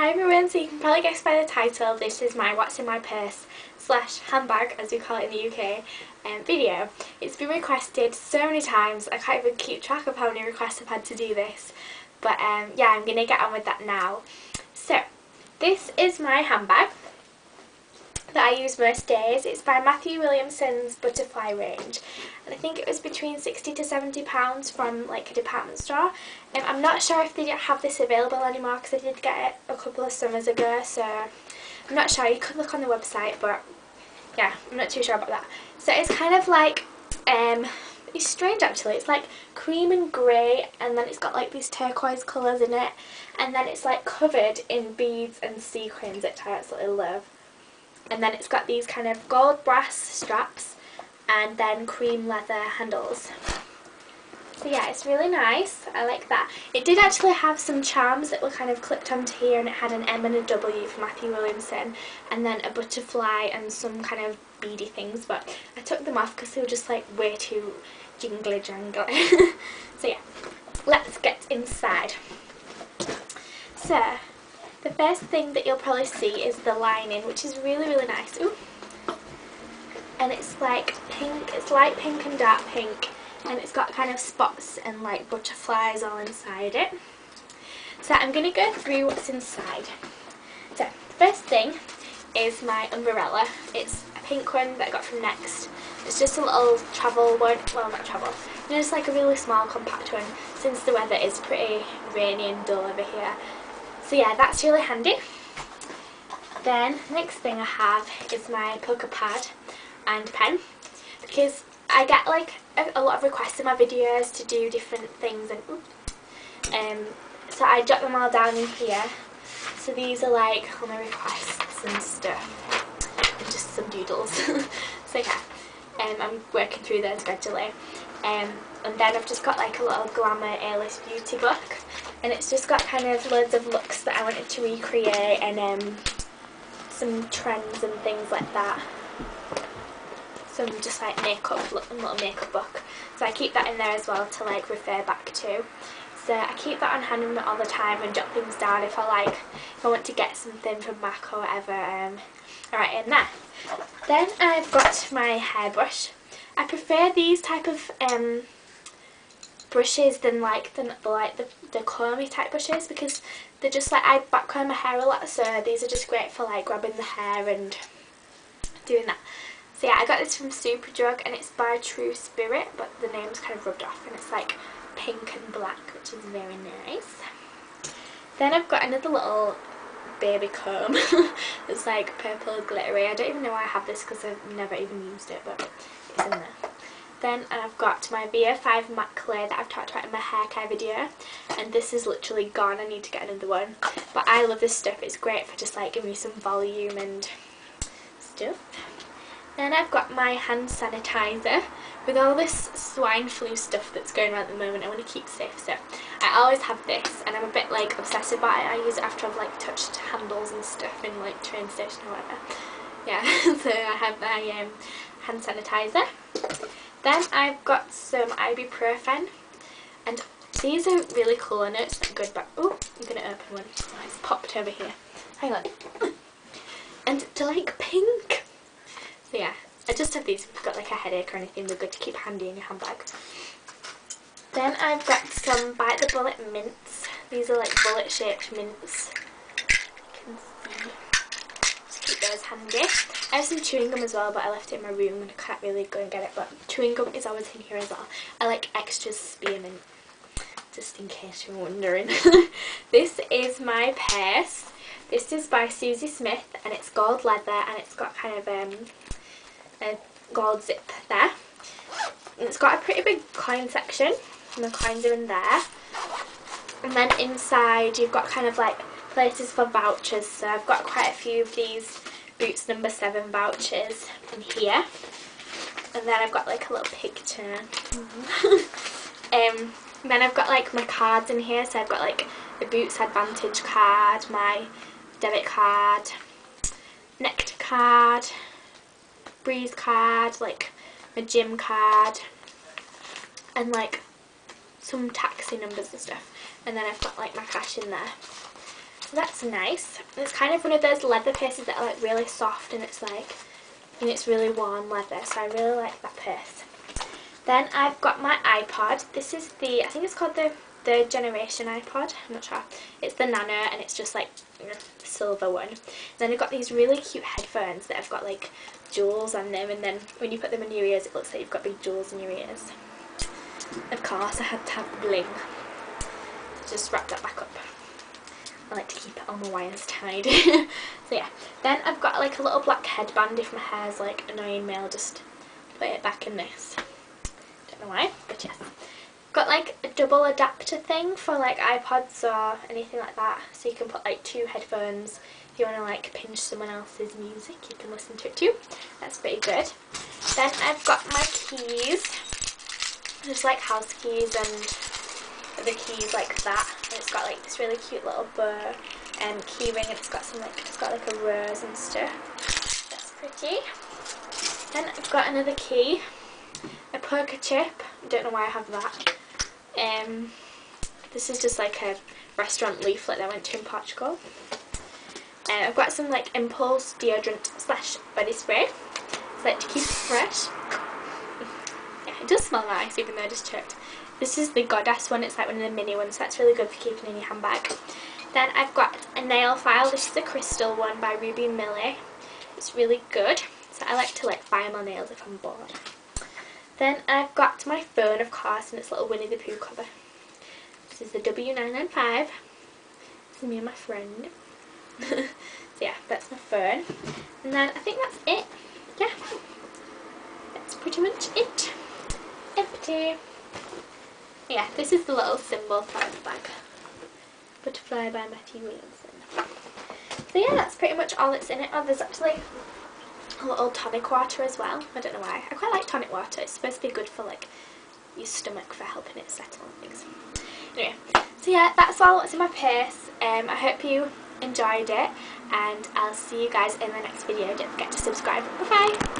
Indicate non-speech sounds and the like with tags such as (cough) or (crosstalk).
Hi everyone, so you can probably guess by the title, this is my what's in my purse slash handbag as we call it in the UK um, video. It's been requested so many times, I can't even keep track of how many requests I've had to do this. But um, yeah, I'm to get on with that now. So, this is my handbag that I use most days. It's by Matthew Williamson's Butterfly range and I think it was between 60 to 70 pounds from like a department store. Um, I'm not sure if they have this available anymore because I did get it a couple of summers ago so I'm not sure. You could look on the website but yeah, I'm not too sure about that. So it's kind of like, um, it's strange actually. It's like cream and grey and then it's got like these turquoise colours in it and then it's like covered in beads and sequins which I absolutely love and then it's got these kind of gold brass straps and then cream leather handles. So yeah, it's really nice. I like that. It did actually have some charms that were kind of clipped onto here and it had an M and a W for Matthew Williamson and then a butterfly and some kind of beady things but I took them off because they were just like way too jingly jangly. (laughs) so yeah, let's get inside. So, the first thing that you'll probably see is the lining, which is really, really nice. Ooh. And it's like pink, it's light pink and dark pink, and it's got kind of spots and like butterflies all inside it. So I'm going to go through what's inside. So, first thing is my umbrella. It's a pink one that I got from Next. It's just a little travel one, well not travel, just like a really small compact one since the weather is pretty rainy and dull over here. So yeah, that's really handy. Then, next thing I have is my poker pad and pen because I get like a, a lot of requests in my videos to do different things and um, so I jot them all down in here. So these are like all my requests and stuff and just some doodles. (laughs) so yeah, um, I'm working through those gradually. Um, and then I've just got like a little glamour A-list beauty book and it's just got kind of loads of looks that I wanted to recreate and um, some trends and things like that. Some just like makeup, little makeup book. So I keep that in there as well to like refer back to. So I keep that on hand all the time and jot things down if I like, if I want to get something from MAC or whatever. Um, Alright, in there. Then I've got my hairbrush. I prefer these type of um, brushes than like the, like the, the comby type brushes because they're just like I back comb my hair a lot so these are just great for like grabbing the hair and doing that. So yeah I got this from Superdrug and it's by True Spirit but the name's kind of rubbed off and it's like pink and black which is very nice. Then I've got another little baby comb. (laughs) it's like purple glittery. I don't even know why I have this because I've never even used it but it's in there. Then and I've got my VO5 matte clay that I've talked about in my hair care video and this is literally gone, I need to get another one. But I love this stuff, it's great for just like giving me some volume and stuff. Then I've got my hand sanitizer. With all this swine flu stuff that's going around at the moment, I want to keep safe, so I always have this, and I'm a bit like obsessive about it. I use it after I've like touched handles and stuff in like train station or whatever. Yeah, (laughs) so I have my um, hand sanitizer. Then I've got some ibuprofen and these are really cool. Know it's not good but oh I'm to open one. Oh, it's popped over here. Hang on. (coughs) And they're like pink. So yeah, I just have these if you've got like a headache or anything. They're good to keep handy in your handbag. Then I've got some Bite the Bullet mints. These are like bullet shaped mints. You can see. Just keep those handy. I have some chewing gum as well, but I left it in my room and I can't really go and get it. But chewing gum is always in here as well. I like extra spearmint, just in case you're wondering. (laughs) this is my purse. This is by Suzy Smith and it's gold leather and it's got kind of um, a gold zip there. And it's got a pretty big coin section and the coins are in there. And then inside you've got kind of like places for vouchers. So I've got quite a few of these Boots number 7 vouchers in here. And then I've got like a little picture. (laughs) um, then I've got like my cards in here. So I've got like the Boots Advantage card, my debit card, Nectar card, Breeze card, like my gym card, and like some taxi numbers and stuff. And then I've got like my cash in there. That's nice. It's kind of one of those leather purses that are like really soft and it's like, and it's really warm leather. So I really like that purse. Then I've got my iPod. This is the, I think it's called the third generation iPod. I'm not sure. It's the Nano and it's just like you know, silver one. Then I've got these really cute headphones that have got like jewels on them and then when you put them in your ears it looks like you've got big jewels in your ears. Of course I had to have bling. Just wrap that back up. I like to keep it on the wires tied. (laughs) so yeah. Then I've got like a little black headband if my hair's like annoying me I'll just put it back in this. Don't know why, but yes. Got like a double adapter thing for like iPods or anything like that. So you can put like two headphones. If you want to like pinch someone else's music, you can listen to it too. That's pretty good. Then I've got my keys. Just like house keys and the keys like that. And it's got like this really cute little bow and key ring and it's got some like it's got like a rose and stuff. That's pretty. Then I've got another key, a poker chip. I don't know why I have that. Um, this is just like a restaurant leaflet that I went to in Portugal. Uh, I've got some like Impulse deodorant slash body spray. It's like to keep it fresh. (laughs) yeah, it does smell nice even though I just choked. This is the Goddess one, it's like one of the mini ones, so that's really good for keeping in your handbag. Then I've got a nail file, this is the crystal one by Ruby Millie. It's really good, so I like to like file my nails if I'm bored. Then I've got my phone of course, and it's little Winnie the Pooh cover. This is the W995. This is me and my friend. (laughs) so yeah, that's my phone. And then I think that's it. Yeah. That's pretty much it. Empty yeah, this is the little symbol for the bag. Butterfly by Matthew Williamson. So yeah, that's pretty much all that's in it. Oh, there's actually a little tonic water as well. I don't know why. I quite like tonic water. It's supposed to be good for like your stomach for helping it settle and things. Anyway, so yeah, that's all that's in my purse. Um, I hope you enjoyed it and I'll see you guys in the next video. Don't forget to subscribe. Bye bye!